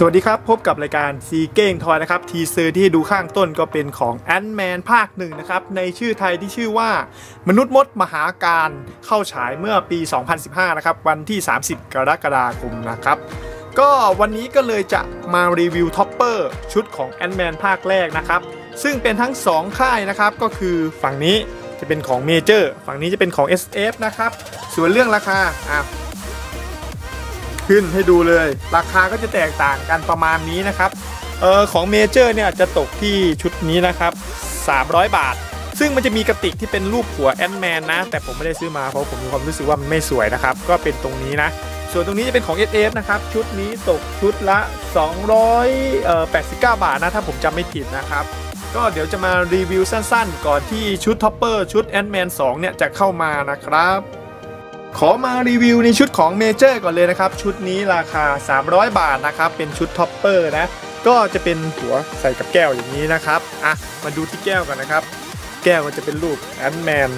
สวัสดีครับ พบกับรายการซีเก้งทอยนะครับ ทีเซอร์ที่ดูข้างต้นก็เป็นของ Ant-Man ภาคหนึ่งนะครับ ในชื่อไทยที่ชื่อว่า มนุษย์มดมหากาฬ เข้าฉายเมื่อปี 2015 นะครับ วันที่ 30 กรกฎาคมนะครับ ก็วันนี้ก็เลยจะมารีวิว topper ชุดของ Ant-Man ภาคแรกนะครับ ซึ่งเป็นทั้ง 2 ค่ายนะครับ ก็คือฝั่งนี้จะเป็นของเมเจอร์ฝั่งนี้จะเป็นของ SF นะครับส่วนเรื่องราคาอะ ขึ้นให้ดูเลย ราคาก็จะแตกต่างกันประมาณนี้นะครับเออของเมเจอร์เนี่ยจะตกที่ชุดนี้นะครับ 300 บาท ซึ่งมันจะมีกระติกที่เป็นรูปหัว Ant-Man นะ แต่ผมไม่ได้ซื้อมาเพราะผมมีความรู้สึกว่ามันไม่สวยนะครับ ก็เป็นตรงนี้นะ ส่วนตรงนี้จะเป็นของ SF นะครับ ชุดนี้ตกชุดละ 289 บาทนะ ถ้าผมจำไม่ผิดนะครับ ก็เดี๋ยวจะมารีวิวสั้นๆ ก่อนที่ชุด topper ชุด Ant-Man 2เนี่ยจะเข้ามานะครับ ขอมารีวิวในชุดของเมเจอร์ก่อนเลยนะครับ ชุดนี้ราคา 300 บาทนะครับ เป็นชุด topper นะ ก็จะเป็นหัวใส่กับแก้วอย่างนี้นะครับ อะ มาดูที่แก้วกันนะครับ แก้วก็จะเป็นรูป Ant-Man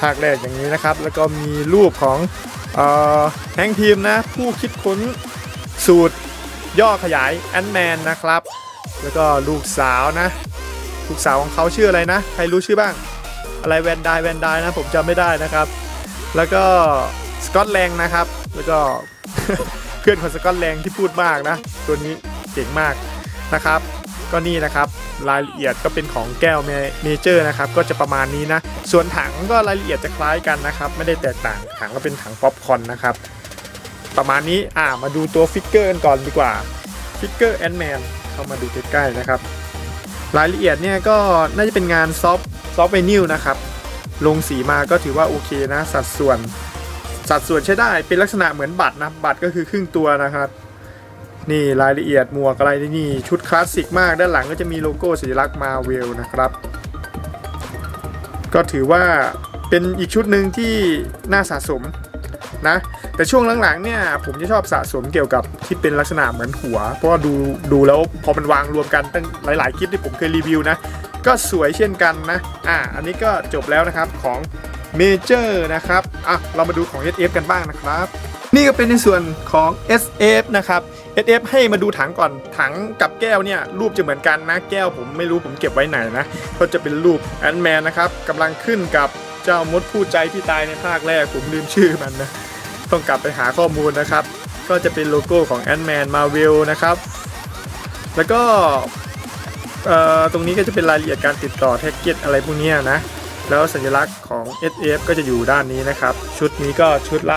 ภาคแรกอย่างนี้นะครับ แล้วก็มีรูปของ Hank Pym นะ ผู้คิดค้นสูตรย่อขยาย Ant-Man นะครับ แล้วก็ลูกสาวนะ ลูกสาวของเขาชื่ออะไรนะ ใครรู้ชื่อบ้าง อะไรแวนไดแวนไดนะ ผมจำไม่ได้นะครับ แล้วก็ Scott Lang นะครับ แล้วก็เพื่อนของ Scott Lang ที่พูดมากนะ ตัวนี้เก่งมากนะครับ ก็นี่นะครับรายละเอียดก็เป็นของแก้วเมเจอร์นะครับ ก็จะประมาณนี้นะ ส่วนถังก็รายละเอียดจะคล้ายกันนะครับ ไม่ได้แตกต่างถังก็เป็นถังป๊อปคอร์นนะครับ ประมาณนี้อ่ามาดูตัว figure กันก่อนดีกว่า figure Ant-Man เข้ามาดูใกล้ๆนะครับ รายละเอียดเนี่ยก็น่าจะเป็นงาน soft soft vinyl นะครับ ลงสีมาก็ถือว่าโอเคนะ สัดส่วน สัดส่วนใช้ได้เป็นลักษณะเหมือนบัตรนะบัตรก็คือครึ่งตัวนะครับ นี่รายละเอียดหมวกอะไรนี่ชุดคลาสสิกมากด้านหลังก็จะมีโลโก้สัญลักษณ์มาเวลนะครับ ก็ถือว่าเป็นอีกชุดหนึ่งที่น่าสะสมนะแต่ช่วงหลังๆเนี่ยผมจะชอบสะสมเกี่ยวกับที่เป็นลักษณะเหมือนหัว เพราะว่าดูดูแล้วพอมันวางรวมกันตั้งหลายๆคลิปที่ผมเคยรีวิวนะ ก็สวยเช่นกันนะ อ่า อันนี้ก็จบแล้วนะครับของเมเจอร์นะครับ อะ เรามาดูของ SF กันบ้างนะครับ นี่ก็เป็นในส่วนของ SF นะครับ SF ให้มาดูถังก่อน ถังกับแก้วเนี่ยรูปจะเหมือนกันนะ แก้วผมไม่รู้ผมเก็บไว้ไหนนะ ก็จะเป็นรูปแอนแมนนะครับกำลังขึ้นกับเจ้ามดผู้ใจที่ตายในภาคแรกผมลืมชื่อมันนะ ต้องกลับไปหาข้อมูลนะครับ ก็จะเป็นโลโก้ของ Ant-Man Marvel นะครับ แล้วก็ ตรงนี้ก็จะเป็นรายละเอียดการติดต่อแท็กเก็ตอะไรพวกนี้นะ แล้วสัญลักษณ์ของ SF ก็จะอยู่ด้านนี้นะครับ ชุดนี้ก็ชุดละ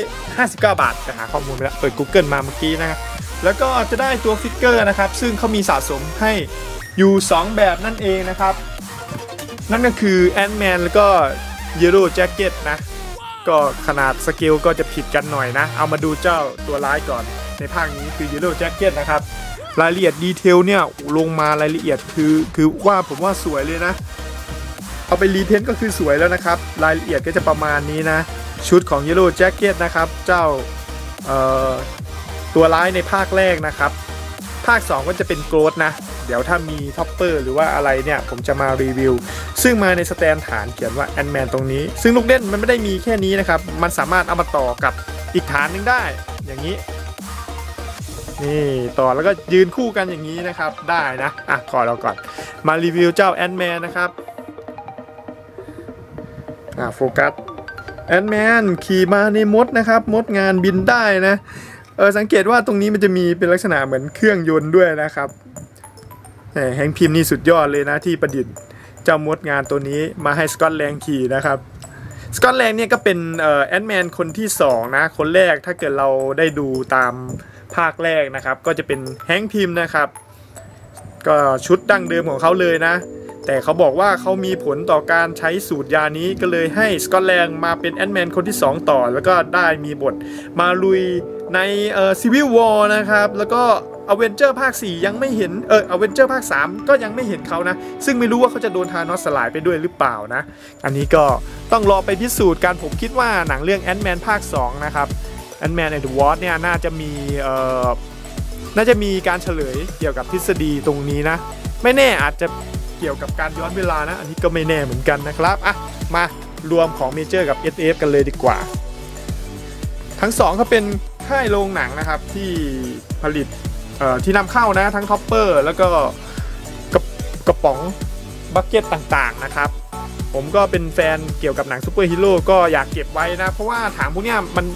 259 บาทจะหาข้อมูลไปแล้วเปิด Google มาเมื่อกี้นะครับ แล้วก็จะได้ตัว figure นะครับ ซึ่งเขามีสะสมให้อยู่ 2 แบบนั่นเองนะครับ นั่นก็คือ Ant-Man แล้วก็ Yellow Jacket นะ ก็ขนาดสเกลก็จะผิดกันหน่อยนะ เอามาดูเจ้าตัวร้ายก่อนในภาคนี้คือ Yellow Jacket นะครับ รายละเอียด detail เนี่ยลงมารายละเอียดคือคือว่าผมว่าสวยเลยนะ เอาไป repaint ก็คือสวยแล้วนะครับ รายละเอียดก็จะประมาณนี้นะ ชุดของ Yellow Jacket นะครับ เจ้าตัวร้ายในภาคแรกนะครับ ภาค 2 ก็จะเป็น Ghost นะ เดี๋ยวถ้ามี topper หรือว่าอะไรเนี่ย ผมจะมารีวิว ซึ่งมาใน stand ฐานเขียนว่า Ant-Man ตรงนี้ ซึ่งลูกเล่นมันไม่ได้มีแค่นี้นะครับ มันสามารถเอามาต่อกับอีกฐานหนึ่งได้อย่างนี้ นี่ต่อแล้วก็ยืนคู่กันอย่างนี้นะครับได้นะอะขอเราก่อนมารีวิวเจ้า Ant-Man นะครับอะโฟกัส Ant-Man ขี่มาในมดนะครับ มดงานบินได้นะเออสังเกตว่าตรงนี้มันจะมีเป็นลักษณะเหมือนเครื่องยนต์ด้วยนะครับแหม Hank Pym นี่สุดยอดเลยนะที่ประดิษฐ์เจ้ามดงานตัวนี้มาให้ Scott Lang ขี่นะครับ Scott Lang เนี่ยก็เป็นเออ Ant-Man คนที่ 2 นะ คนแรกถ้าเกิดเราได้ดูตาม ภาคแรกนะครับ ก็จะเป็น Hank Pym นะครับ ก็ชุดดั้งเดิมของเขาเลยนะ แต่เขาบอกว่าเขามีผลต่อการใช้สูตรยานี้ก็เลยให้ Scott Lang มาเป็น Ant-Man คนที่ 2 ต่อ แล้วก็ได้มีบทมาลุยในเอ่อ Civil War นะครับ แล้วก็อเวนเจอร์ภาค 4 ยังไม่เห็นเอออเวนเจอร์ภาค 3 ก็ยังไม่เห็นเขานะ ซึ่งไม่รู้ว่าเขาจะโดน Thanos สลายไปด้วยหรือเปล่านะ อันนี้ก็ต้องรอไปพิสูจน์กันผมคิดว่าหนังเรื่อง Ant-Man ภาค 2 นะครับ Ant-Man and Wasp เนี่ยน่าจะมีเอ่อน่าจะมีการเฉลยเกี่ยวกับทฤษฎีตรงนี้นะ ไม่แน่อาจจะเกี่ยวกับการย้อนเวลานะ อันนี้ก็ไม่แน่เหมือนกันนะครับอะมารวมของเมเจอร์กับ SF กันเลยดีกว่า ทั้งสองเขาเป็นค่ายโรงหนังนะครับที่ผลิตที่นำเข้านะทั้ง topper แล้วก็กระกระป๋อง bucket ต่างๆนะครับ ผมก็เป็นแฟนเกี่ยวกับหนังซูเปอร์ฮีโร่ก็อยากเก็บไว้นะ เพราะว่าถังพวกนี้มัน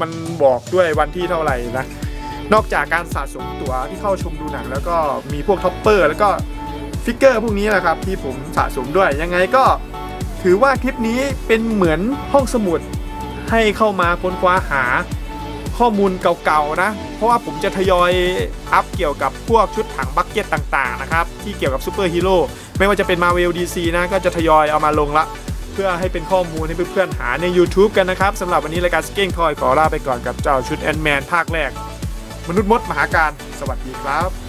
มันบอกด้วยวันที่เท่าไหร่นะ นอกจากการสะสมตั๋วที่เข้าชมดูหนัง แล้วก็มีพวก topper แล้วก็figure พวกนี้แหละครับที่ผมสะสมด้วยยังไงก็ถือว่าคลิปนี้เป็นเหมือนห้องสมุดให้เข้ามาค้นคว้าหาข้อมูลเก่าๆนะ เพราะว่าผมจะทยอยอัพเกี่ยวกับพวกชุดถัง bucket ต่างๆนะครับ ที่เกี่ยวกับซูเปอร์ฮีโร่ไม่ว่าจะเป็น Marvel DC นะก็จะทยอยเอามาลงละ เพื่อให้เป็นข้อมูลให้เพื่อนๆหาใน YouTube กันนะครับสำหรับวันนี้รายการซีเก้งทอยขอลาไปก่อนกับเจ้าชุด Ant-Man ภาคแรก มนุษย์มดมหาการ สวัสดีครับ